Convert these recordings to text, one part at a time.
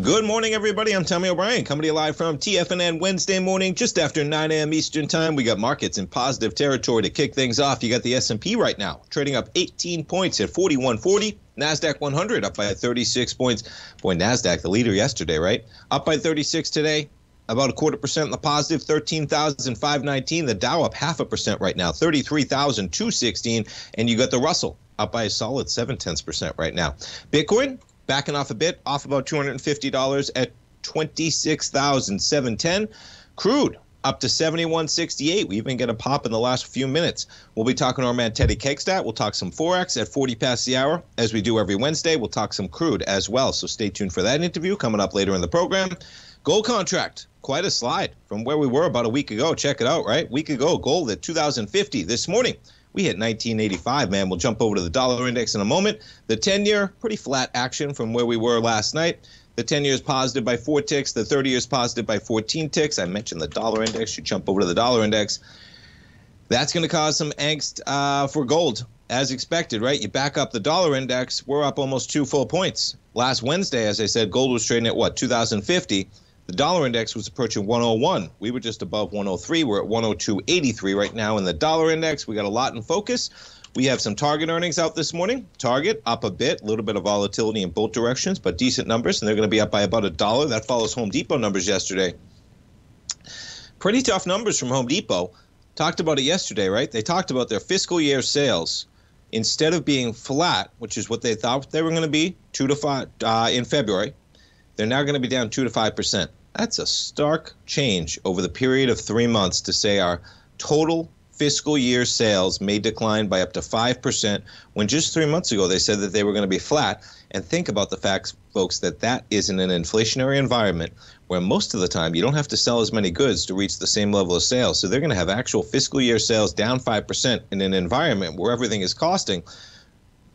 Good morning, everybody. I'm Tommy O'Brien, coming to you live from TFNN Wednesday morning, just after 9 a.m. Eastern Time. We got markets in positive territory to kick things off. You got the S&P right now trading up 18 points at 4140. Nasdaq 100 up by 36 points. Boy, Nasdaq, the leader yesterday, right? Up by 36 today. About a quarter percent in the positive, 13,519. The Dow up half a percent right now, 33,216. And you got the Russell up by a solid seven tenths percent right now. Bitcoin backing off a bit, off about $250 at 26,710. Crude up to 71.68. We even get a pop in the last few minutes. We'll be talking to our man Teddy Kegstad. We'll talk some Forex at 40 past the hour, as we do every Wednesday. We'll talk some crude as well. So stay tuned for that interview coming up later in the program. Gold contract, quite a slide from where we were about a week ago. Check it out, right? Week ago, gold at 2050. This morning, we hit 1985, man. We'll jump over to the dollar index in a moment. The 10 year, pretty flat action from where we were last night. The 10 years positive by four ticks. The 30 years positive by 14 ticks. I mentioned the dollar index. You jump over to the dollar index. That's going to cause some angst uh, for gold, as expected, right? You back up the dollar index. We're up almost two full points. Last Wednesday, as I said, gold was trading at what, 2050? The dollar index was approaching 101. We were just above 103. We're at 102.83 right now in the dollar index. We got a lot in focus. We have some Target earnings out this morning. Target up a bit, a little bit of volatility in both directions, but decent numbers, and they're going to be up by about a dollar. That follows Home Depot numbers yesterday. Pretty tough numbers from Home Depot. Talked about it yesterday, right? They talked about their fiscal year sales instead of being flat, which is what they thought they were going to be, two to five uh, in February. They're now going to be down two to five percent. That's a stark change over the period of three months to say our total fiscal year sales may decline by up to 5% when just three months ago they said that they were going to be flat. And think about the facts, folks, that that is in an inflationary environment where most of the time you don't have to sell as many goods to reach the same level of sales. So they're going to have actual fiscal year sales down 5% in an environment where everything is costing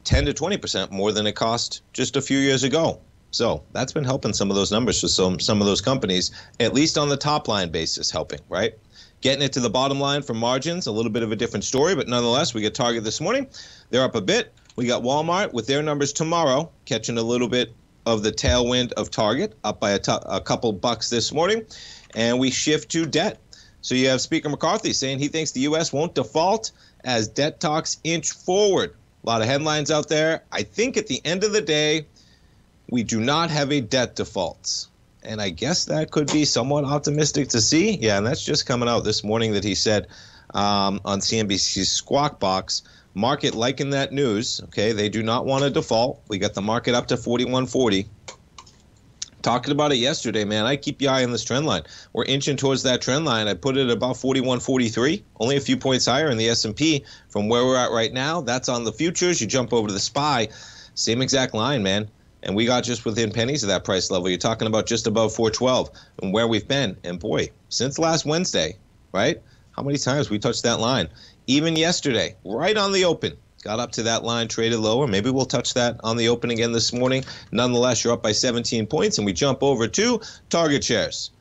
10 to 20% more than it cost just a few years ago. So that's been helping some of those numbers for some some of those companies, at least on the top line basis, helping, right? Getting it to the bottom line for margins, a little bit of a different story, but nonetheless, we get Target this morning. They're up a bit. We got Walmart with their numbers tomorrow, catching a little bit of the tailwind of Target, up by a, t- a couple bucks this morning. And we shift to debt. So you have Speaker McCarthy saying he thinks the U.S. won't default as debt talks inch forward. A lot of headlines out there. I think at the end of the day, we do not have a debt default. And I guess that could be somewhat optimistic to see. Yeah, and that's just coming out this morning that he said um, on CNBC's Squawk Box. Market liking that news. Okay, they do not want a default. We got the market up to 4140. Talking about it yesterday, man. I keep your eye on this trend line. We're inching towards that trend line. I put it about 41.43, only a few points higher in the S&P from where we're at right now. That's on the futures. You jump over to the SPY, same exact line, man and we got just within pennies of that price level. You're talking about just above 412 and where we've been. And boy, since last Wednesday, right? How many times we touched that line? Even yesterday, right on the open, got up to that line, traded lower. Maybe we'll touch that on the open again this morning. Nonetheless, you're up by 17 points, and we jump over to target shares.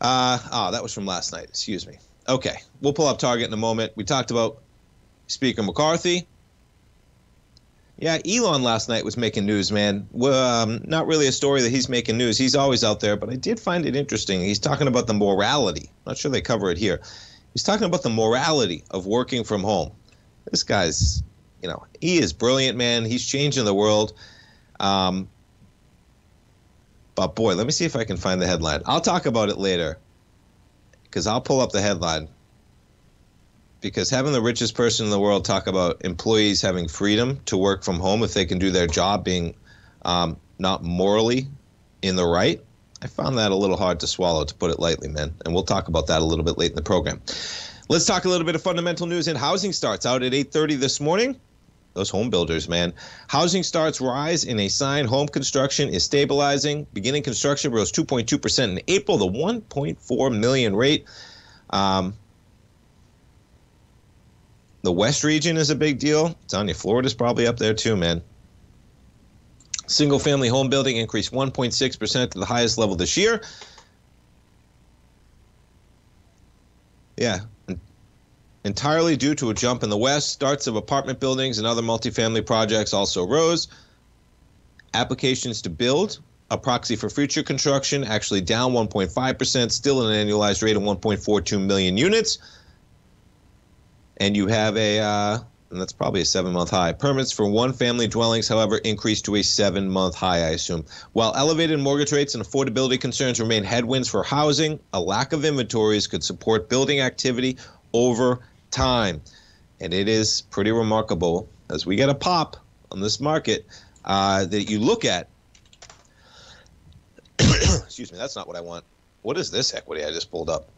Uh, oh, that was from last night. Excuse me. Okay, we'll pull up Target in a moment. We talked about Speaker McCarthy. Yeah, Elon last night was making news, man. Well, um, not really a story that he's making news. He's always out there, but I did find it interesting. He's talking about the morality. Not sure they cover it here. He's talking about the morality of working from home. This guy's, you know, he is brilliant, man. He's changing the world. Um, but boy, let me see if I can find the headline. I'll talk about it later because I'll pull up the headline because having the richest person in the world talk about employees having freedom to work from home if they can do their job being um, not morally in the right, I found that a little hard to swallow, to put it lightly, man. And we'll talk about that a little bit late in the program. Let's talk a little bit of fundamental news and housing starts out at 8:30 this morning. Those home builders, man. Housing starts rise in a sign home construction is stabilizing. Beginning construction rose 2.2% in April, the 1.4 million rate. Um, the West region is a big deal. You. Florida's probably up there too, man. Single family home building increased 1.6% to the highest level this year. Yeah, entirely due to a jump in the West. Starts of apartment buildings and other multifamily projects also rose. Applications to build, a proxy for future construction, actually down 1.5%, still an annualized rate of 1.42 million units. And you have a, uh, and that's probably a seven month high. Permits for one family dwellings, however, increased to a seven month high, I assume. While elevated mortgage rates and affordability concerns remain headwinds for housing, a lack of inventories could support building activity over time. And it is pretty remarkable as we get a pop on this market uh, that you look at. excuse me, that's not what I want. What is this equity I just pulled up?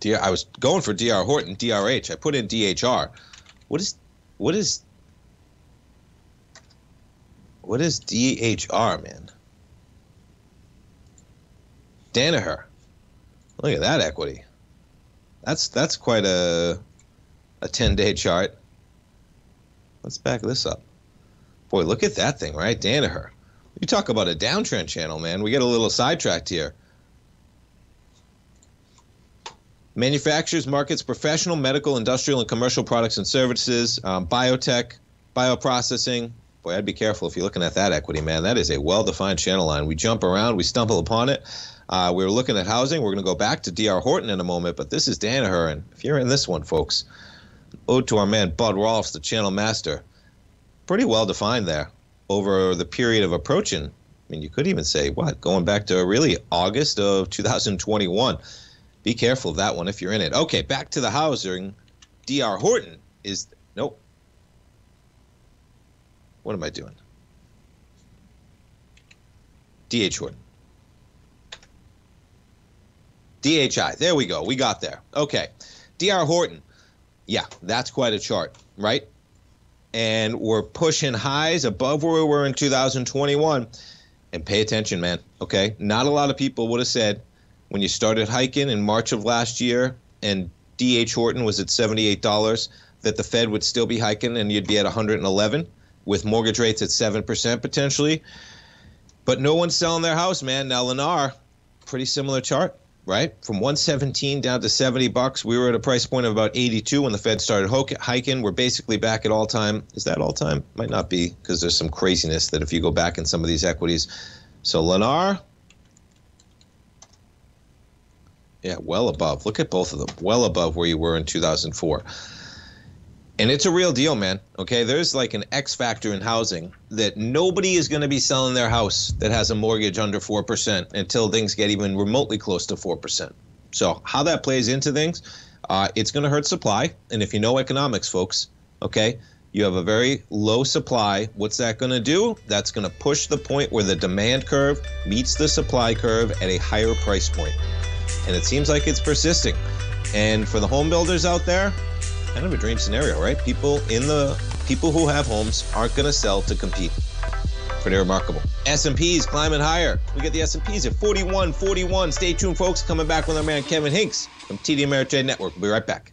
DR, I was going for DR Horton, DRH. I put in DHR. What is, what is, what is DHR, man? Danaher. Look at that equity. That's that's quite a a 10 day chart. Let's back this up. Boy, look at that thing, right? Danaher. You talk about a downtrend channel, man. We get a little sidetracked here. Manufacturers, markets, professional, medical, industrial, and commercial products and services, um, biotech, bioprocessing. Boy, I'd be careful if you're looking at that equity, man. That is a well defined channel line. We jump around, we stumble upon it. Uh, we were looking at housing. We're going to go back to D.R. Horton in a moment, but this is Danaher. And if you're in this one, folks, ode to our man Bud Rolfs, the channel master. Pretty well defined there over the period of approaching. I mean, you could even say, what, going back to really August of 2021. Be careful of that one if you're in it. Okay, back to the housing. D.R. Horton is, nope. What am I doing? D.H. Horton. DHI. There we go. We got there. Okay. DR Horton. Yeah, that's quite a chart, right? And we're pushing highs above where we were in 2021. And pay attention, man. Okay. Not a lot of people would have said when you started hiking in March of last year and DH Horton was at $78 that the Fed would still be hiking and you'd be at 111 with mortgage rates at 7% potentially. But no one's selling their house, man. Now, Lennar, pretty similar chart right? From 117 down to 70 bucks. We were at a price point of about 82 when the Fed started hiking. We're basically back at all time. Is that all time? Might not be because there's some craziness that if you go back in some of these equities. So Lennar, yeah, well above. Look at both of them. Well above where you were in 2004 and it's a real deal, man. Okay, there's like an X factor in housing that nobody is going to be selling their house that has a mortgage under 4% until things get even remotely close to 4%. So, how that plays into things, uh, it's going to hurt supply. And if you know economics, folks, okay, you have a very low supply. What's that going to do? That's going to push the point where the demand curve meets the supply curve at a higher price point. And it seems like it's persisting. And for the home builders out there, kind of a dream scenario, right? People in the people who have homes aren't going to sell to compete. Pretty remarkable. S&Ps climbing higher. We get the S&Ps at 41, 41. Stay tuned, folks. Coming back with our man Kevin Hincks from TD Ameritrade Network. We'll be right back.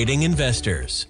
educating investors.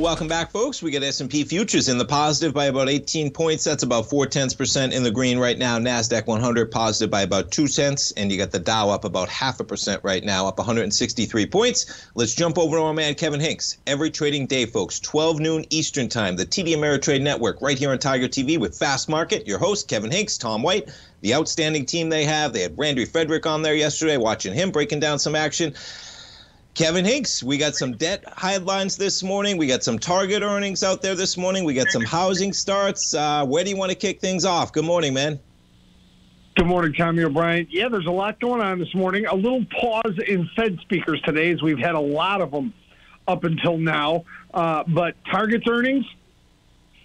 Welcome back, folks. We got S&P futures in the positive by about 18 points. That's about four tenths percent in the green right now. Nasdaq 100 positive by about two cents, and you got the Dow up about half a percent right now, up 163 points. Let's jump over to our man Kevin Hincks. Every trading day, folks, 12 noon Eastern time, the TD Ameritrade Network, right here on Tiger TV with Fast Market. Your host Kevin Hincks, Tom White, the outstanding team they have. They had Randy Frederick on there yesterday, watching him breaking down some action. Kevin Hincks, we got some debt headlines this morning. We got some target earnings out there this morning. We got some housing starts. Uh, where do you want to kick things off? Good morning, man. Good morning, Tommy O'Brien. Yeah, there's a lot going on this morning. A little pause in Fed speakers today, as we've had a lot of them up until now. Uh, but targets earnings,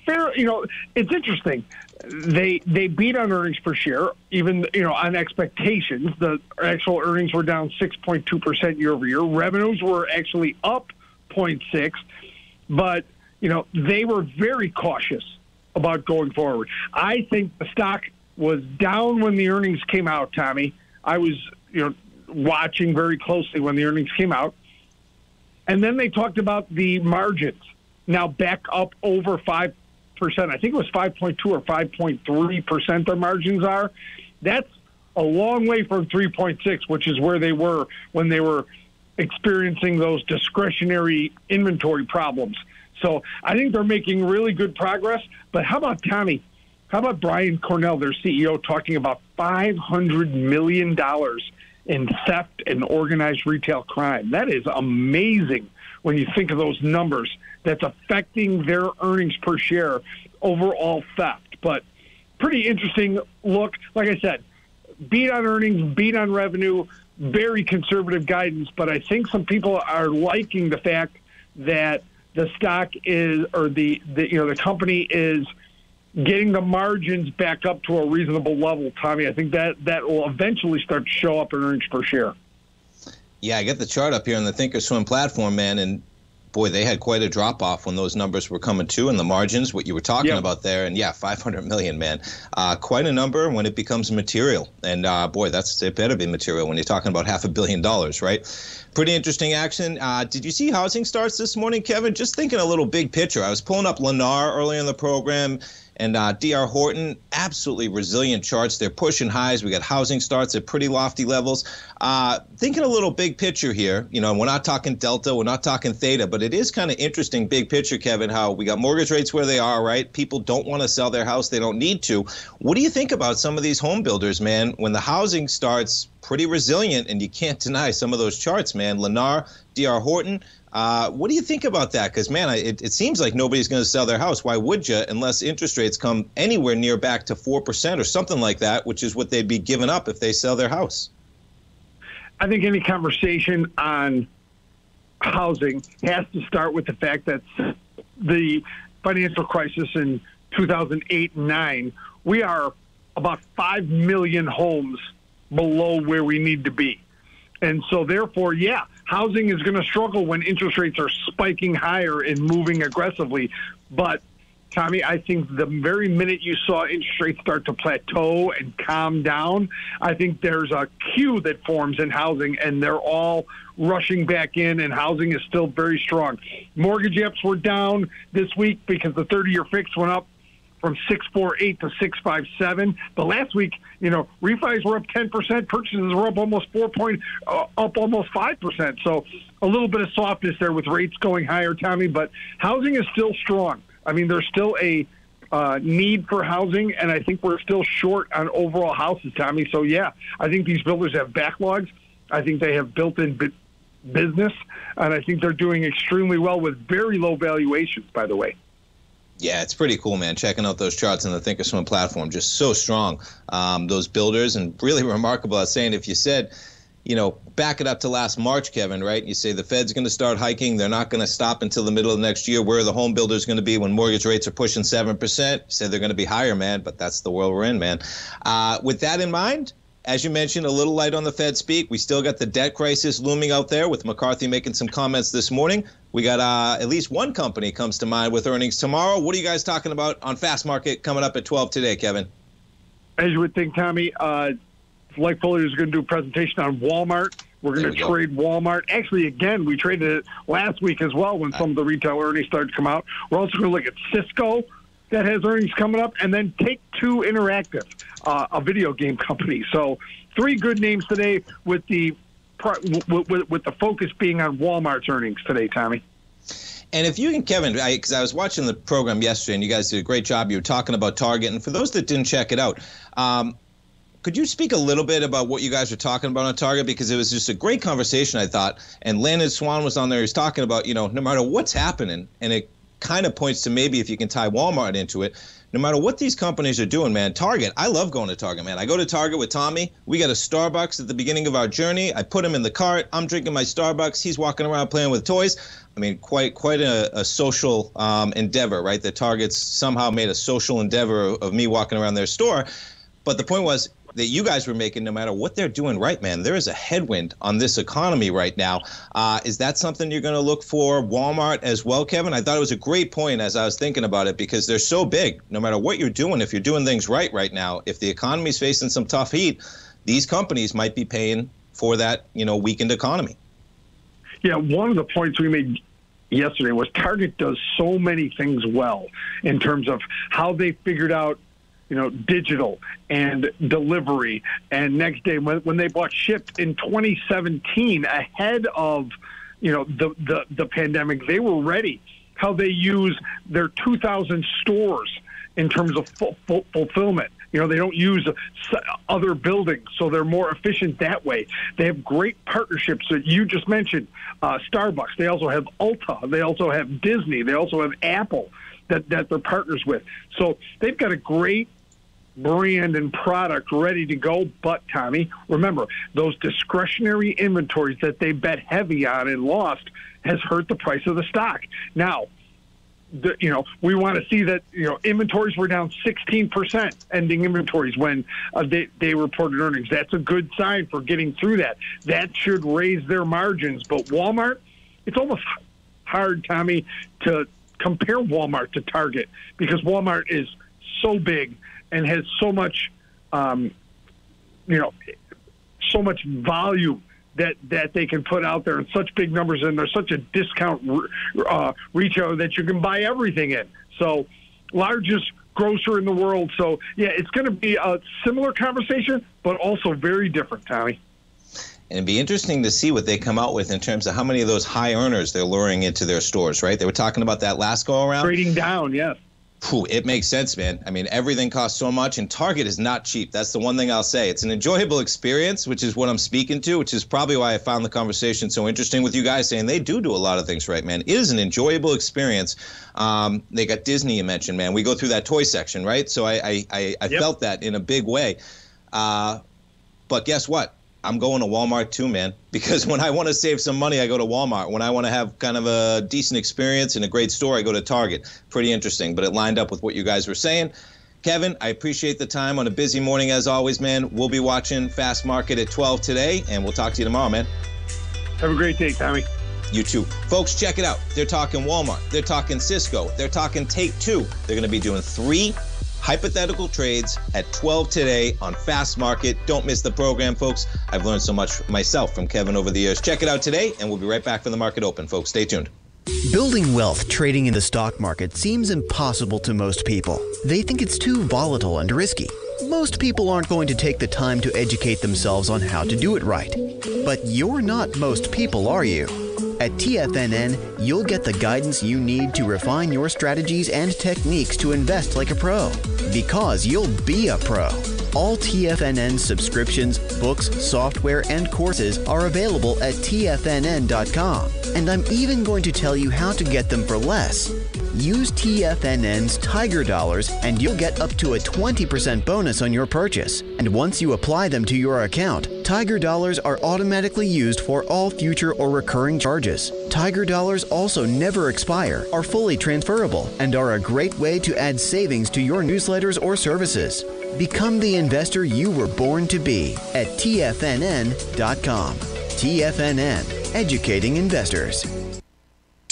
fair. You know, it's interesting they they beat on earnings per share, even you know on expectations. The actual earnings were down 6.2 percent year over year. Revenues were actually up 0.6, but you know they were very cautious about going forward. I think the stock was down when the earnings came out. Tommy, I was you know watching very closely when the earnings came out, and then they talked about the margins now back up over five percent. I think it was five point two or five point three percent. Their margins are. That's a long way from three point six, which is where they were when they were experiencing those discretionary inventory problems. So I think they're making really good progress. But how about Tommy? How about Brian Cornell, their CEO, talking about five hundred million dollars in theft and organized retail crime? That is amazing when you think of those numbers that's affecting their earnings per share overall theft. But pretty interesting look. Like I said, beat on earnings, beat on revenue, very conservative guidance. But I think some people are liking the fact that the stock is, or the, the you know the company is getting the margins back up to a reasonable level. Tommy, I think that that will eventually start to show up in earnings per share. Yeah, I get the chart up here on the Thinkorswim platform, man, and boy, they had quite a drop off when those numbers were coming to, and the margins, what you were talking Yep. about there, and yeah, 500 million, man, uh, quite a number when it becomes material. And uh, boy, that's it better be material when you're talking about half a billion dollars, right? Pretty interesting action. Uh, did you see housing starts this morning, Kevin? Just thinking a little big picture. I was pulling up Lennar earlier in the program and uh, DR Horton, absolutely resilient charts. They're pushing highs. We got housing starts at pretty lofty levels. Uh, thinking a little big picture here, you know, we're not talking delta, we're not talking theta, but it is kind of interesting big picture, Kevin, how we got mortgage rates where they are, right? People don't want to sell their house, they don't need to. What do you think about some of these home builders, man, when the housing starts pretty resilient and you can't deny some of those charts, man? Lennar, DR Horton, uh, what do you think about that? Because man, I- it, it seems like nobody's going to sell their house. Why would you, unless interest rates come anywhere near back to four percent or something like that, which is what they'd be giving up if they sell their house? I think any conversation on housing has to start with the fact that the financial crisis in 2008 and 9, we are about 5 million homes below where we need to be. And so, therefore, yeah, housing is going to struggle when interest rates are spiking higher and moving aggressively. But Tommy, I think the very minute you saw interest rates start to plateau and calm down, I think there's a queue that forms in housing, and they're all rushing back in, and housing is still very strong. Mortgage apps were down this week because the 30 year fix went up from 648 to 657. But last week, you know, refis were up 10%, purchases were up almost 4 point, uh, up almost 5%. So a little bit of softness there with rates going higher, Tommy, but housing is still strong. I mean, there's still a uh, need for housing, and I think we're still short on overall houses, Tommy. So, yeah, I think these builders have backlogs. I think they have built in bu- business, and I think they're doing extremely well with very low valuations, by the way. Yeah, it's pretty cool, man. Checking out those charts on the Thinkorswim platform, just so strong. Um, those builders, and really remarkable. I was saying, if you said, you know, back it up to last March, Kevin, right? You say the Fed's going to start hiking. They're not going to stop until the middle of next year. Where are the home builders going to be when mortgage rates are pushing 7%? Said they're going to be higher, man, but that's the world we're in, man. Uh, with that in mind, as you mentioned, a little light on the Fed speak. We still got the debt crisis looming out there with McCarthy making some comments this morning. We got uh, at least one company comes to mind with earnings tomorrow. What are you guys talking about on Fast Market coming up at 12 today, Kevin? as you would think, Tommy, uh, Fuller is going to do a presentation on Walmart. We're going to go. trade Walmart. Actually, again, we traded it last week as well when some of the retail earnings started to come out. We're also going to look at Cisco that has earnings coming up, and then Take Two Interactive, uh, a video game company. So three good names today with the with, with, with the focus being on Walmart's earnings today, Tommy. And if you and Kevin, because I, was watching the program yesterday, and you guys did a great job. You were talking about Target, and for those that didn't check it out, um, could you speak a little bit about what you guys were talking about on Target? Because it was just a great conversation, I thought. And Landon Swan was on there. He's talking about, you know, no matter what's happening, and it kind of points to maybe if you can tie Walmart into it. No matter what these companies are doing, man, Target, I love going to Target, man. I go to Target with Tommy. We got a Starbucks at the beginning of our journey. I put him in the cart. I'm drinking my Starbucks. He's walking around playing with toys. I mean, quite quite a, a social um, endeavor, right? The Target's somehow made a social endeavor of, of me walking around their store. But the point was that you guys were making, no matter what they're doing right, man, there is a headwind on this economy right now. Uh, is that something you're going to look for Walmart as well, Kevin? I thought it was a great point as I was thinking about it because they're so big. No matter what you're doing, if you're doing things right right now, if the economy's facing some tough heat, these companies might be paying for that, you know, weakened economy. Yeah, one of the points we made yesterday was Target does so many things well in terms of how they figured out, you know, digital and delivery and next day when, when they bought Shipt in 2017 ahead of, you know, the, the, the pandemic, they were ready. How they use their 2,000 stores in terms of fu- fu- fulfillment. You know, they don't use other buildings, so they're more efficient that way. They have great partnerships that you just mentioned. Uh, Starbucks. They also have Ulta. They also have Disney. They also have Apple that that they're partners with. So they've got a great brand and product ready to go. But Tommy, remember those discretionary inventories that they bet heavy on and lost has hurt the price of the stock. Now, the, you know, we want to see that you know inventories were down 16% ending inventories when uh, they they reported earnings. That's a good sign for getting through that. That should raise their margins. But Walmart, it's almost hard, Tommy, to compare Walmart to Target because Walmart is so big and has so much, um, you know, so much volume that that they can put out there in such big numbers, and they're such a discount uh, retailer that you can buy everything in. So, largest grocer in the world. So, yeah, it's going to be a similar conversation, but also very different, Tommy. And it'd be interesting to see what they come out with in terms of how many of those high earners they're luring into their stores, right? They were talking about that last go around. Trading down, yes. Whew, it makes sense, man. I mean, everything costs so much, and Target is not cheap. That's the one thing I'll say. It's an enjoyable experience, which is what I'm speaking to, which is probably why I found the conversation so interesting with you guys saying they do do a lot of things right, man. It is an enjoyable experience. Um, they got Disney, you mentioned, man. We go through that toy section, right? So I, I, I, I yep. felt that in a big way. Uh, but guess what? I'm going to Walmart too, man. Because when I want to save some money, I go to Walmart. When I want to have kind of a decent experience in a great store, I go to Target. Pretty interesting, but it lined up with what you guys were saying. Kevin, I appreciate the time on a busy morning as always, man. We'll be watching Fast Market at 12 today, and we'll talk to you tomorrow, man. Have a great day, Tommy. You too. Folks, check it out. They're talking Walmart. They're talking Cisco. They're talking Take Two. They're going to be doing three hypothetical trades at 12 today on Fast Market. Don't miss the program, folks. I've learned so much myself from Kevin over the years. Check it out today, and we'll be right back from the market open, folks. Stay tuned. Building wealth trading in the stock market seems impossible to most people. They think it's too volatile and risky. Most people aren't going to take the time to educate themselves on how to do it right. But you're not most people, are you? At TFNN, you'll get the guidance you need to refine your strategies and techniques to invest like a pro. Because you'll be a pro. All TFNN subscriptions, books, software, and courses are available at TFNN.com. And I'm even going to tell you how to get them for less. Use TFNN's Tiger Dollars and you'll get up to a 20% bonus on your purchase. And once you apply them to your account, Tiger Dollars are automatically used for all future or recurring charges. Tiger Dollars also never expire, are fully transferable, and are a great way to add savings to your newsletters or services. Become the investor you were born to be at TFNN.com. TFNN, educating investors.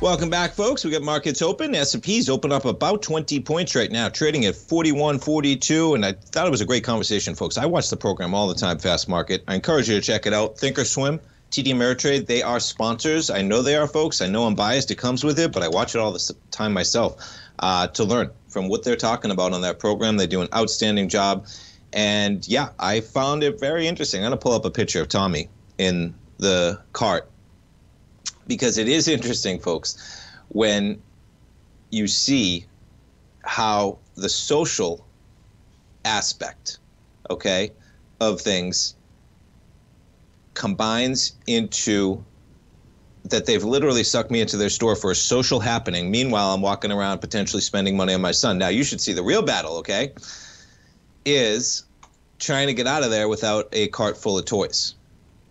Welcome back, folks. We got markets open. S&P's open up about 20 points right now, trading at 41.42. And I thought it was a great conversation, folks. I watch the program all the time, Fast Market. I encourage you to check it out. Thinkorswim, TD Ameritrade, they are sponsors. I know they are, folks. I know I'm biased. It comes with it, but I watch it all the time myself uh, to learn from what they're talking about on that program. They do an outstanding job. And yeah, I found it very interesting. I'm going to pull up a picture of Tommy in the cart because it is interesting, folks, when you see how the social aspect, okay, of things combines into that they've literally sucked me into their store for a social happening. Meanwhile, I'm walking around potentially spending money on my son. Now, you should see the real battle, okay? Is trying to get out of there without a cart full of toys.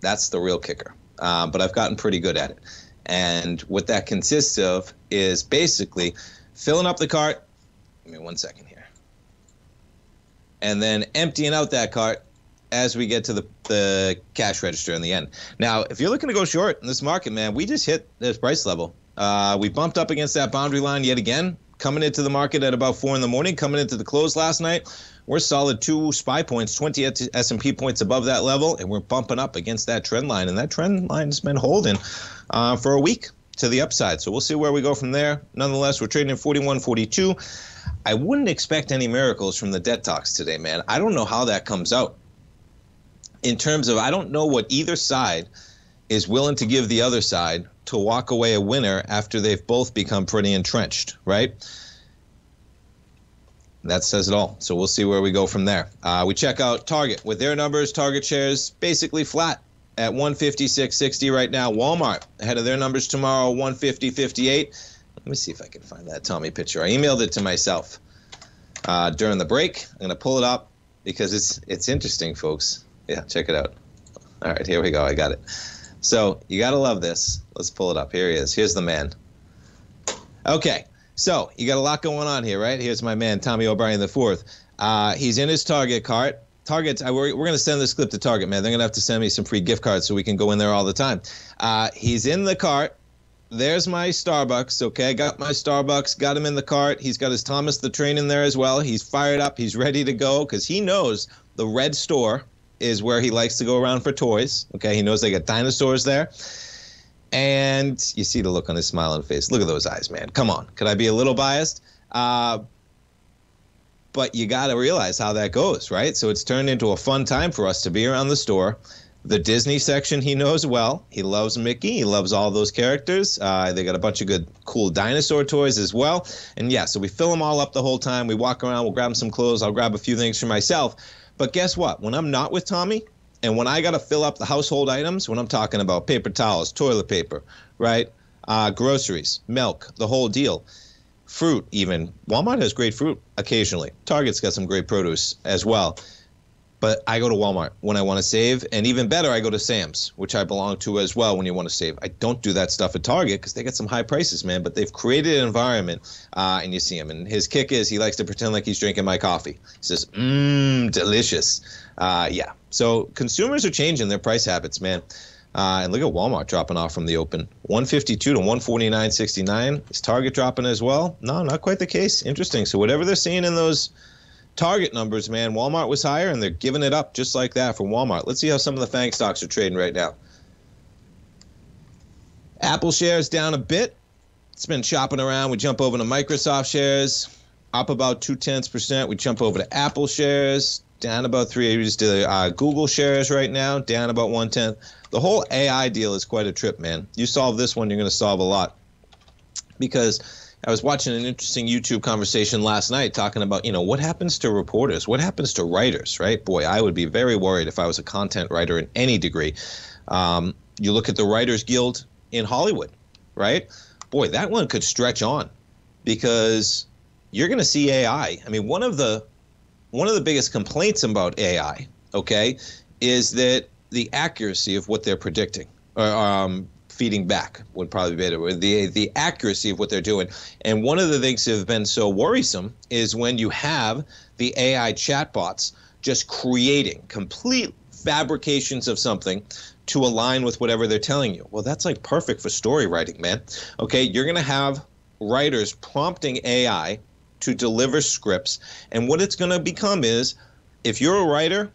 That's the real kicker. Uh, but I've gotten pretty good at it. And what that consists of is basically filling up the cart. Give me one second here. And then emptying out that cart as we get to the, the cash register in the end. Now, if you're looking to go short in this market, man, we just hit this price level. Uh, we bumped up against that boundary line yet again, coming into the market at about four in the morning, coming into the close last night. We're solid two SPY points, 20 S&P points above that level, and we're bumping up against that trend line. And that trend line's been holding uh, for a week to the upside. So we'll see where we go from there. Nonetheless, we're trading at 41.42. I wouldn't expect any miracles from the debt talks today, man. I don't know how that comes out. In terms of, I don't know what either side is willing to give the other side to walk away a winner after they've both become pretty entrenched, right? That says it all. So we'll see where we go from there. Uh, we check out Target with their numbers. Target shares basically flat at 156.60 right now. Walmart ahead of their numbers tomorrow, 150.58. Let me see if I can find that Tommy picture. I emailed it to myself uh, during the break. I'm to pull it up because it's it's interesting, folks. Yeah, check it out. All right, here we go. I got it. So you got to love this. Let's pull it up. Here he is. Here's the man. Okay, so you got a lot going on here, right? Here's my man, Tommy O'Brien the fourth. Uh, he's in his Target cart. Target, we're, we're going to send this clip to Target, man. They're going to have to send me some free gift cards so we can go in there all the time. Uh, he's in the cart. There's my Starbucks. Okay, got my Starbucks. Got him in the cart. He's got his Thomas the Train in there as well. He's fired up. He's ready to go because he knows the red store is where he likes to go around for toys. Okay, he knows they got dinosaurs there. And you see the look on his smiling face. Look at those eyes, man. Come on. Could I be a little biased? Uh, but you got to realize how that goes, right? So it's turned into a fun time for us to be around the store. The Disney section he knows well. He loves Mickey. He loves all those characters. Uh, they got a bunch of good, cool dinosaur toys as well. And yeah, so we fill them all up the whole time. We walk around. We'll grab some clothes. I'll grab a few things for myself. But guess what? When I'm not with Tommy, and when I got to fill up the household items, when I'm talking about paper towels, toilet paper, right, uh, groceries, milk, the whole deal fruit even. Walmart has great fruit occasionally. Target's got some great produce as well. But I go to Walmart when I want to save, and even better, I go to Sam's, which I belong to as well when you want to save. I don't do that stuff at Target because they get some high prices, man. But they've created an environment, uh, and you see him. And his kick is he likes to pretend like he's drinking my coffee. He says, "Mmm, delicious." Uh, yeah. So consumers are changing their price habits, man. Uh, and look at Walmart dropping off from the open. 152 to 149.69. Is Target dropping as well? No, not quite the case. Interesting. So whatever they're seeing in those Target numbers, man, Walmart was higher and they're giving it up just like that for Walmart. Let's see how some of the FANG stocks are trading right now. Apple shares down a bit. It's been chopping around. We jump over to Microsoft shares, up about two tenths percent. We jump over to Apple shares, down about three. We just did uh, Google shares right now, down about one tenth. The whole AI deal is quite a trip, man. You solve this one, you're going to solve a lot. Because I was watching an interesting YouTube conversation last night talking about, you know, what happens to reporters? What happens to writers, right? Boy, I would be very worried if I was a content writer in any degree. Um, you look at the Writers Guild in Hollywood, right? Boy, that one could stretch on because you're going to see AI. I mean, one of the one of the biggest complaints about AI, okay, is that the accuracy of what they're predicting or um, feeding back would probably be better. The the accuracy of what they're doing. And one of the things that have been so worrisome is when you have the AI chatbots just creating complete fabrications of something to align with whatever they're telling you. Well, that's like perfect for story writing, man. Okay, you're going to have writers prompting AI to deliver scripts. And what it's going to become is if you're a writer,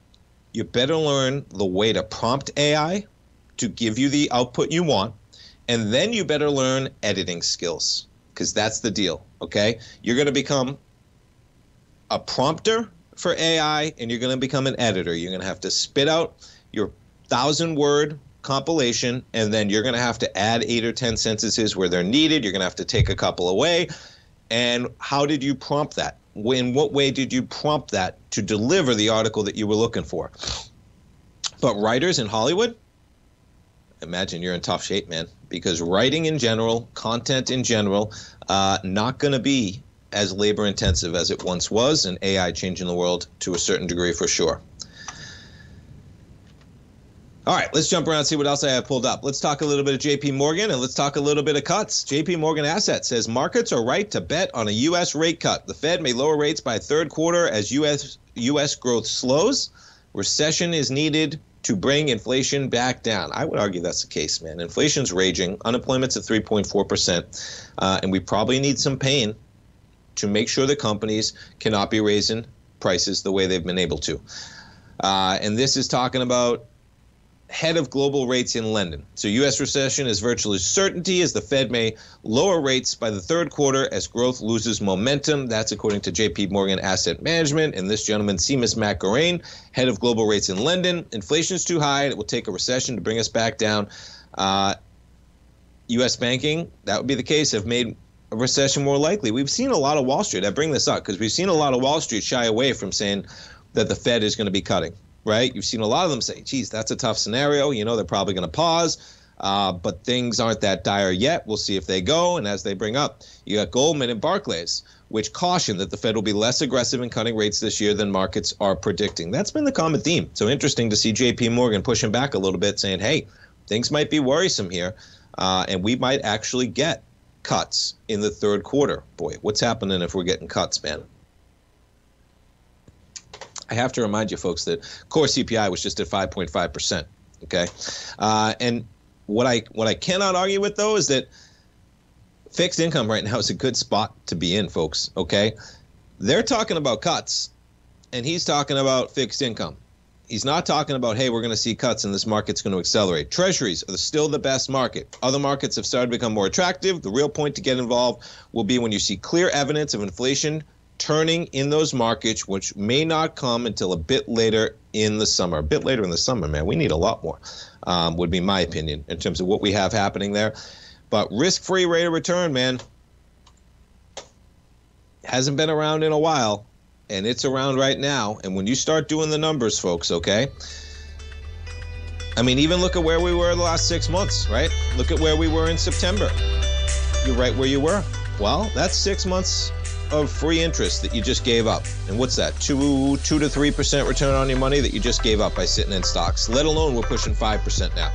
you better learn the way to prompt AI to give you the output you want. And then you better learn editing skills because that's the deal. Okay. You're going to become a prompter for AI and you're going to become an editor. You're going to have to spit out your thousand word compilation and then you're going to have to add eight or 10 sentences where they're needed. You're going to have to take a couple away. And how did you prompt that? In what way did you prompt that to deliver the article that you were looking for? But writers in Hollywood, imagine you're in tough shape, man, because writing in general, content in general, uh, not going to be as labor intensive as it once was, and AI changing the world to a certain degree for sure. All right, let's jump around and see what else I have pulled up. Let's talk a little bit of JP Morgan and let's talk a little bit of cuts. JP Morgan Asset says markets are right to bet on a U.S. rate cut. The Fed may lower rates by third quarter as U.S. U.S. growth slows. Recession is needed to bring inflation back down. I would argue that's the case, man. Inflation's raging, unemployment's at 3.4%, uh, and we probably need some pain to make sure the companies cannot be raising prices the way they've been able to. Uh, and this is talking about head of global rates in London. So, U.S. recession is virtually certainty as the Fed may lower rates by the third quarter as growth loses momentum. That's according to J.P. Morgan Asset Management and this gentleman, Seamus Mac Gorain, head of global rates in London. Inflation is too high, it will take a recession to bring us back down. Uh, U.S. banking, that would be the case, have made a recession more likely. We've seen a lot of Wall Street. I bring this up because we've seen a lot of Wall Street shy away from saying that the Fed is going to be cutting right? You've seen a lot of them say, geez, that's a tough scenario. You know, they're probably going to pause. Uh, but things aren't that dire yet. We'll see if they go. And as they bring up, you got Goldman and Barclays, which caution that the Fed will be less aggressive in cutting rates this year than markets are predicting. That's been the common theme. So interesting to see JP Morgan pushing back a little bit, saying, hey, things might be worrisome here. Uh, and we might actually get cuts in the third quarter. Boy, what's happening if we're getting cuts, man? I have to remind you folks that core CPI was just at 5.5 percent. Okay, uh, and what I what I cannot argue with though is that fixed income right now is a good spot to be in, folks. Okay, they're talking about cuts, and he's talking about fixed income. He's not talking about, hey, we're going to see cuts and this market's going to accelerate. Treasuries are still the best market. Other markets have started to become more attractive. The real point to get involved will be when you see clear evidence of inflation turning in those markets, which may not come until a bit later in the summer. A bit later in the summer, man. We need a lot more, um, would be my opinion in terms of what we have happening there. But risk free rate of return, man, hasn't been around in a while, and it's around right now. And when you start doing the numbers, folks, okay? I mean, even look at where we were the last six months, right? Look at where we were in September. You're right where you were. Well, that's six months of free interest that you just gave up. And what's that? Two, two to three percent return on your money that you just gave up by sitting in stocks. Let alone we're pushing five percent now.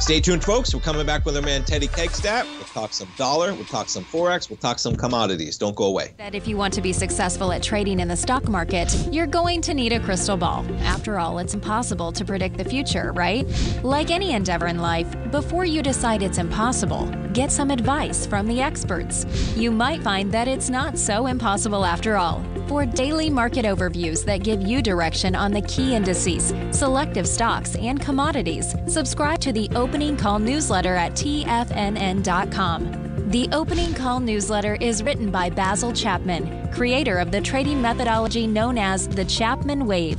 Stay tuned, folks. We're coming back with our man Teddy Kegstad. We'll talk some dollar, we'll talk some forex, we'll talk some commodities. Don't go away. That if you want to be successful at trading in the stock market, you're going to need a crystal ball. After all, it's impossible to predict the future, right? Like any endeavor in life, before you decide it's impossible, get some advice from the experts. You might find that it's not so impossible after all. For daily market overviews that give you direction on the key indices, selective stocks, and commodities, subscribe to the Opening Call newsletter at TFNN.com. The Opening Call newsletter is written by Basil Chapman, creator of the trading methodology known as the Chapman Wave.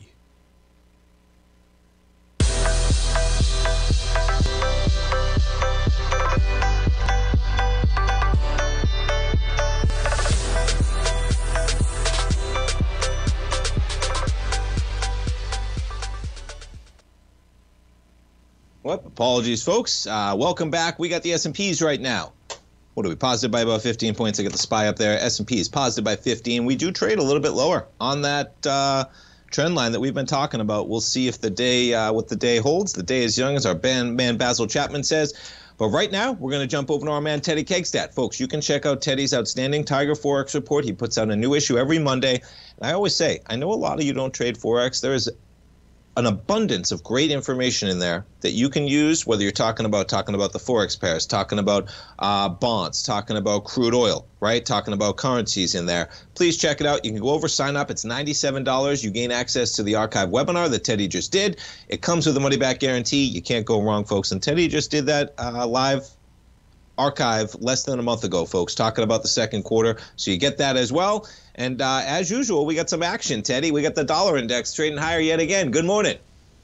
Apologies, folks. Uh, welcome back. We got the S&Ps right now. What are we positive by about 15 points? I got the spy up there. S&P is positive by 15. We do trade a little bit lower on that uh, trend line that we've been talking about. We'll see if the day uh, what the day holds. The day is young, as our man, man Basil Chapman says. But right now, we're going to jump over to our man Teddy Kegstad. Folks, you can check out Teddy's outstanding Tiger Forex report. He puts out a new issue every Monday. And I always say, I know a lot of you don't trade Forex. There is an abundance of great information in there that you can use whether you're talking about talking about the forex pairs talking about uh, bonds talking about crude oil right? Talking about currencies in there. Please check it out. You can go over sign up. It's $97 you gain access to the archive webinar that teddy just did. It comes with a money back guarantee. You can't go wrong folks. And teddy just did that uh, live archive less than a month ago, folks, talking about the second quarter. So you get that as well. And uh, as usual, we got some action, Teddy. We got the dollar index trading higher yet again. Good morning.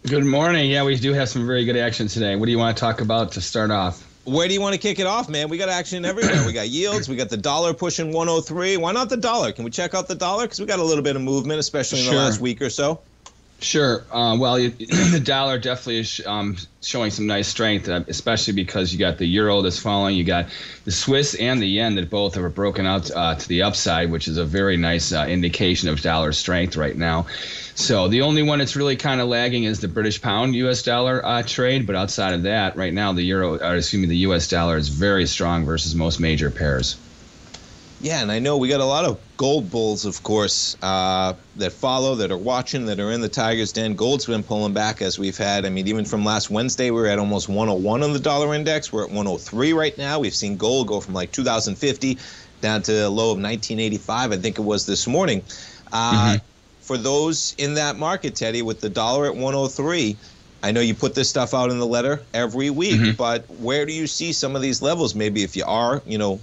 Good morning. Yeah, we do have some very good action today. What do you want to talk about to start off? Where do you want to kick it off, man? We got action everywhere. we got yields. We got the dollar pushing 103. Why not the dollar? Can we check out the dollar? Because we got a little bit of movement, especially in Sure. the last week or so. Sure. Uh, well, you, the dollar definitely is um, showing some nice strength, uh, especially because you got the euro that's falling, you got the Swiss and the yen that both have broken out uh, to the upside, which is a very nice uh, indication of dollar strength right now. So the only one that's really kind of lagging is the British pound U.S. dollar uh, trade, but outside of that, right now the euro, or excuse me, the U.S. dollar is very strong versus most major pairs. Yeah, and I know we got a lot of gold bulls, of course, uh, that follow, that are watching, that are in the Tigers Den. Gold's been pulling back as we've had. I mean, even from last Wednesday, we were at almost 101 on the dollar index. We're at 103 right now. We've seen gold go from like 2050 down to a low of 1985, I think it was this morning. Uh, For those in that market, Teddy, with the dollar at 103, I know you put this stuff out in the letter every week, but where do you see some of these levels? Maybe if you are, you know,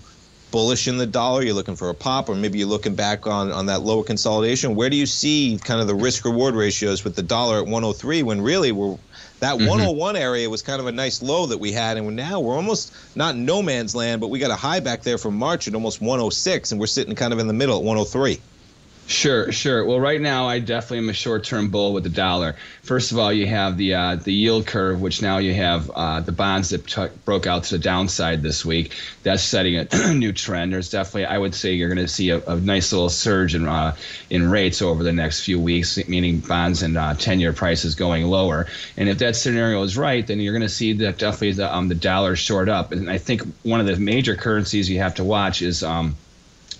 bullish in the dollar, you're looking for a pop, or maybe you're looking back on, on that lower consolidation. Where do you see kind of the risk reward ratios with the dollar at 103 when really we're that mm-hmm. 101 area was kind of a nice low that we had, and now we're almost not no man's land, but we got a high back there from March at almost 106, and we're sitting kind of in the middle at 103. Sure, sure. Well, right now I definitely am a short-term bull with the dollar. First of all, you have the uh, the yield curve, which now you have uh, the bonds that t- broke out to the downside this week. That's setting a new trend. There's definitely, I would say, you're going to see a, a nice little surge in uh, in rates over the next few weeks, meaning bonds and uh, ten-year prices going lower. And if that scenario is right, then you're going to see that definitely the um, the dollar short up. And I think one of the major currencies you have to watch is. Um,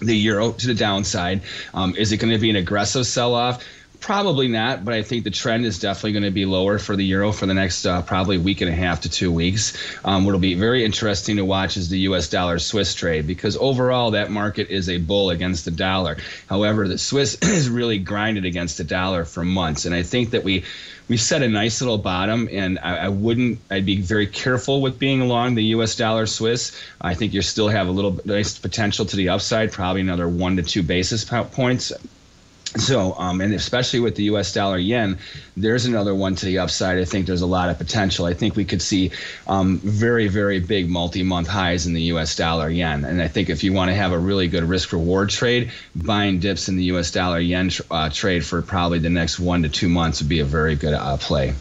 the euro to the downside. Um, is it going to be an aggressive sell off? Probably not, but I think the trend is definitely going to be lower for the euro for the next uh, probably week and a half to two weeks. Um, what'll be very interesting to watch is the U.S. dollar Swiss trade because overall that market is a bull against the dollar. However, the Swiss is really grinded against the dollar for months, and I think that we we set a nice little bottom, and I, I, wouldn't. I'd be very careful with being along the U.S. dollar Swiss. I think you still have a little nice potential to the upside, probably another one to two basis points. So, um, and especially with the U.S. dollar yen, there's another one to the upside. I think there's a lot of potential. I think we could see um, very, very big multi-month highs in the U.S. dollar yen. And I think if you want to have a really good risk-reward trade, buying dips in the U.S. dollar yen uh, trade for probably the next one to two months would be a very good uh, play.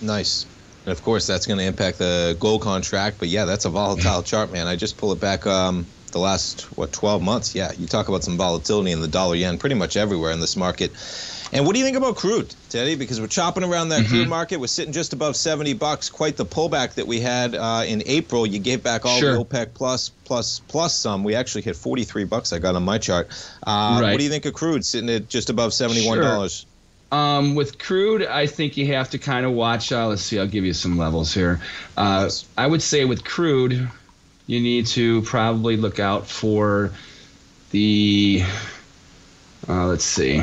Nice. And of course, that's going to impact the gold contract. But yeah, that's a volatile chart, man. I just pull it back. Um, the last what 12 months yeah you talk about some volatility in the dollar yen pretty much everywhere in this market and what do you think about crude teddy because we're chopping around that mm-hmm. crude market we're sitting just above 70 bucks quite the pullback that we had uh, in april you gave back all sure. the opec plus plus plus some we actually hit 43 bucks i got on my chart uh, right. what do you think of crude sitting at just above 71 dollars sure. Um, with crude, I think you have to kind of watch. Uh, let's see, I'll give you some levels here. Uh, I would say with crude, you need to probably look out for the uh, let's see.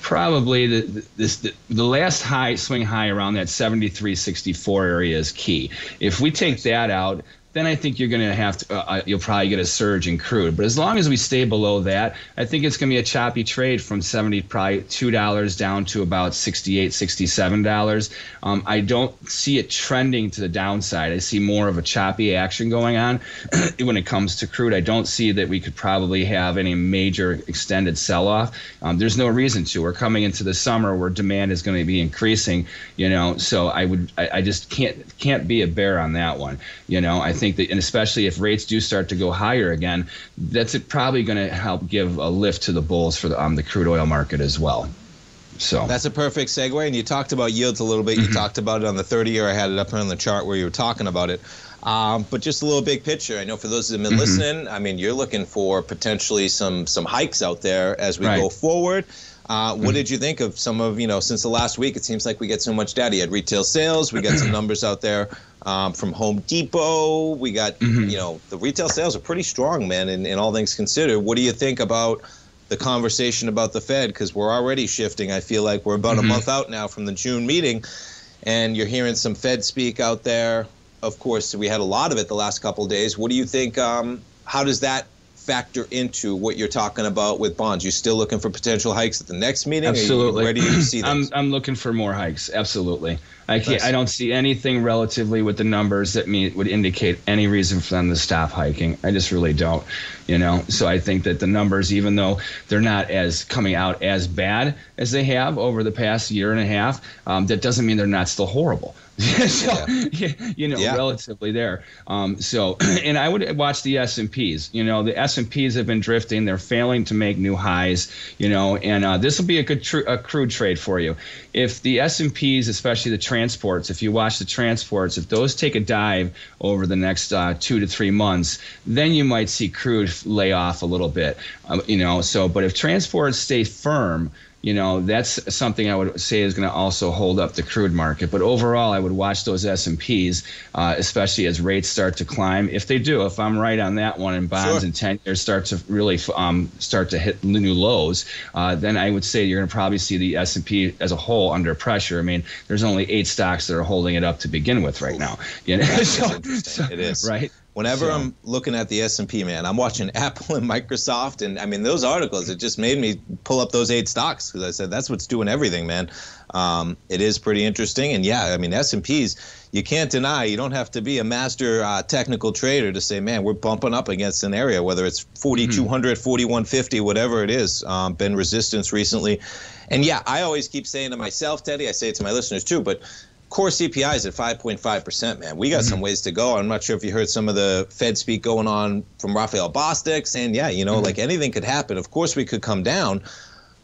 Probably the this the, the, last high swing high around that 73.64 area is key. If we take that out then I think you're going to have to, uh, uh, you'll probably get a surge in crude. But as long as we stay below that, I think it's going to be a choppy trade from 70, probably $2 down to about 68 $67. Um, I don't see it trending to the downside. I see more of a choppy action going on when it comes to crude. I don't see that we could probably have any major extended sell off. Um, there's no reason to. We're coming into the summer where demand is going to be increasing, you know, so I would, I, I just can't, can't be a bear on that one. You know, I think that, and especially if rates do start to go higher again, that's probably going to help give a lift to the bulls for the, um, the crude oil market as well. So that's a perfect segue. And you talked about yields a little bit. You mm-hmm. talked about it on the 30 year. I had it up on the chart where you were talking about it. Um, but just a little big picture. I know for those that have been mm-hmm. listening, I mean, you're looking for potentially some some hikes out there as we right. go forward. Uh, what mm-hmm. did you think of some of, you know, since the last week, it seems like we get so much data. You had retail sales, we got some numbers out there um, from Home Depot. We got, mm-hmm. you know, the retail sales are pretty strong, man, in, in all things considered. What do you think about the conversation about the Fed? Because we're already shifting. I feel like we're about mm-hmm. a month out now from the June meeting, and you're hearing some Fed speak out there. Of course, we had a lot of it the last couple of days. What do you think? Um, how does that factor into what you're talking about with bonds? You still looking for potential hikes at the next meeting? Absolutely. You, where do you see I'm, I'm looking for more hikes. Absolutely. I can't, I don't see anything relatively with the numbers that me would indicate any reason for them to stop hiking. I just really don't, you know. So I think that the numbers, even though they're not as coming out as bad as they have over the past year and a half, um, that doesn't mean they're not still horrible. so yeah. you know yeah. relatively there. Um, so and i would watch the s&ps you know the s&ps have been drifting. They're failing to make new highs you know and uh, this will be a good tr- a crude trade for you. If the s&ps especially the transports if you watch the transports if those take a dive over the next uh, two to three months then you might see crude lay off a little bit. Uh, you know so but if transports stay firm you know that's something I would say is going to also hold up the crude market. But overall, I would watch those S and P's, uh, especially as rates start to climb. If they do, if I'm right on that one, and bonds sure. and ten years start to really um, start to hit new lows, uh, then I would say you're going to probably see the S and P as a whole under pressure. I mean, there's only eight stocks that are holding it up to begin with right now. You know, so, so, it is right. Whenever so. I'm looking at the S&P, man, I'm watching Apple and Microsoft, and I mean those articles. It just made me pull up those eight stocks because I said that's what's doing everything, man. Um, it is pretty interesting, and yeah, I mean S&Ps. You can't deny. You don't have to be a master uh, technical trader to say, man, we're bumping up against an area, whether it's 4,200, mm-hmm. 4,150, whatever it is. Um, been resistance recently, and yeah, I always keep saying to myself, Teddy. I say it to my listeners too, but core CPI is at 5.5%, man. We got mm-hmm. some ways to go. I'm not sure if you heard some of the Fed speak going on from Raphael Bostic saying, yeah, you know, mm-hmm. like anything could happen. Of course, we could come down.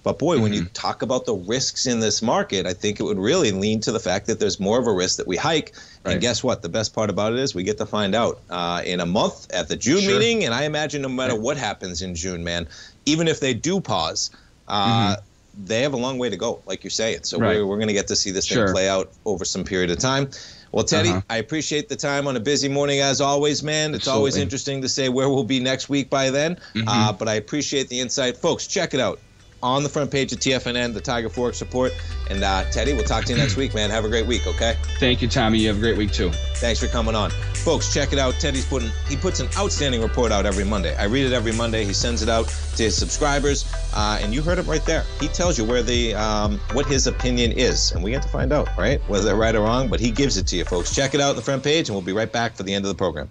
But boy, mm-hmm. when you talk about the risks in this market, I think it would really lean to the fact that there's more of a risk that we hike. Right. And guess what? The best part about it is we get to find out uh, in a month at the June sure. meeting. And I imagine no matter right. what happens in June, man, even if they do pause, uh, mm-hmm. They have a long way to go, like you're saying. So right. we're, we're going to get to see this sure. thing play out over some period of time. Well, Teddy, uh-huh. I appreciate the time on a busy morning as always, man. It's Absolutely. always interesting to say where we'll be next week by then. Mm-hmm. Uh, but I appreciate the insight. Folks, check it out on the front page of TFNN, the Tiger Forex Report. And uh, Teddy, we'll talk to you next week, man. Have a great week, okay? Thank you, Tommy. You have a great week too. Thanks for coming on, folks. Check it out. Teddy's putting he puts an outstanding report out every Monday. I read it every Monday. He sends it out to his subscribers, uh, and you heard it right there. He tells you where the um, what his opinion is, and we get to find out, right? Whether they're right or wrong, but he gives it to you, folks. Check it out on the front page, and we'll be right back for the end of the program.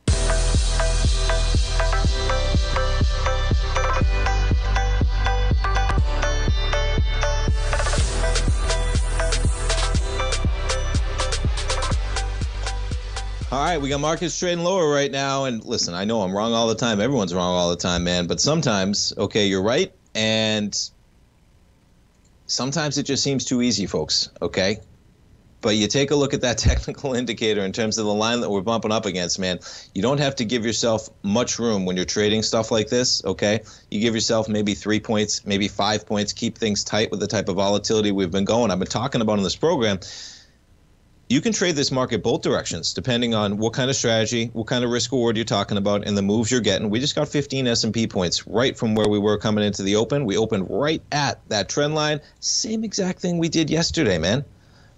All right, we got markets trading lower right now. And listen, I know I'm wrong all the time. Everyone's wrong all the time, man. But sometimes, okay, you're right. And sometimes it just seems too easy, folks. Okay. But you take a look at that technical indicator in terms of the line that we're bumping up against, man. You don't have to give yourself much room when you're trading stuff like this, okay? You give yourself maybe three points, maybe five points, keep things tight with the type of volatility we've been going. I've been talking about in this program you can trade this market both directions depending on what kind of strategy, what kind of risk reward you're talking about, and the moves you're getting. We just got 15 S&P points right from where we were coming into the open. We opened right at that trend line. Same exact thing we did yesterday, man.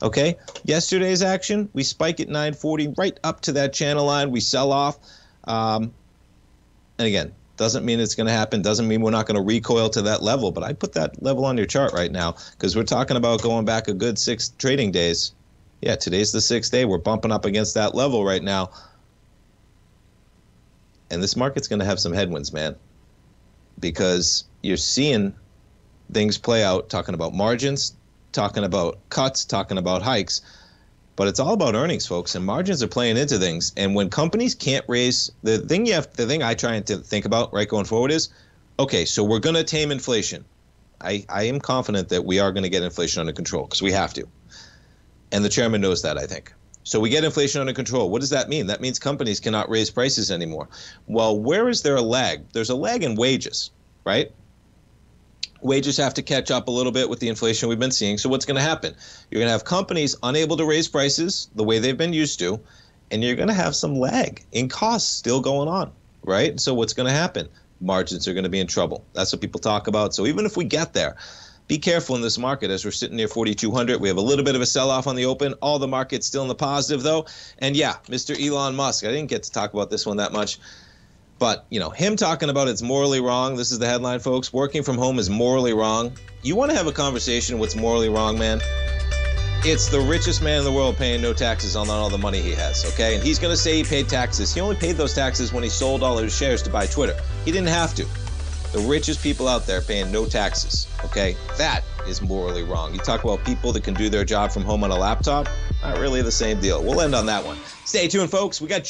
Okay, yesterday's action, we spike at 940 right up to that channel line. We sell off. Um, and again, doesn't mean it's going to happen. Doesn't mean we're not going to recoil to that level. But I put that level on your chart right now because we're talking about going back a good six trading days yeah, today's the sixth day. We're bumping up against that level right now. And this market's going to have some headwinds, man, because you're seeing things play out, talking about margins, talking about cuts, talking about hikes. But it's all about earnings, folks, and margins are playing into things. And when companies can't raise the thing you have, the thing I try to think about right going forward is, okay, so we're going to tame inflation. I, I am confident that we are going to get inflation under control because we have to. And the chairman knows that, I think. So we get inflation under control. What does that mean? That means companies cannot raise prices anymore. Well, where is there a lag? There's a lag in wages, right? Wages have to catch up a little bit with the inflation we've been seeing. So what's going to happen? You're going to have companies unable to raise prices the way they've been used to, and you're going to have some lag in costs still going on, right? So what's going to happen? Margins are going to be in trouble. That's what people talk about. So even if we get there, be careful in this market as we're sitting near 4,200. We have a little bit of a sell off on the open. All the markets still in the positive, though. And yeah, Mr. Elon Musk, I didn't get to talk about this one that much. But, you know, him talking about it's morally wrong. This is the headline, folks. Working from home is morally wrong. You want to have a conversation what's morally wrong, man? It's the richest man in the world paying no taxes on all the money he has, okay? And he's going to say he paid taxes. He only paid those taxes when he sold all his shares to buy Twitter. He didn't have to the richest people out there paying no taxes. Okay, that is morally wrong. You talk about people that can do their job from home on a laptop, not really the same deal. We'll end on that one. Stay tuned, folks. We got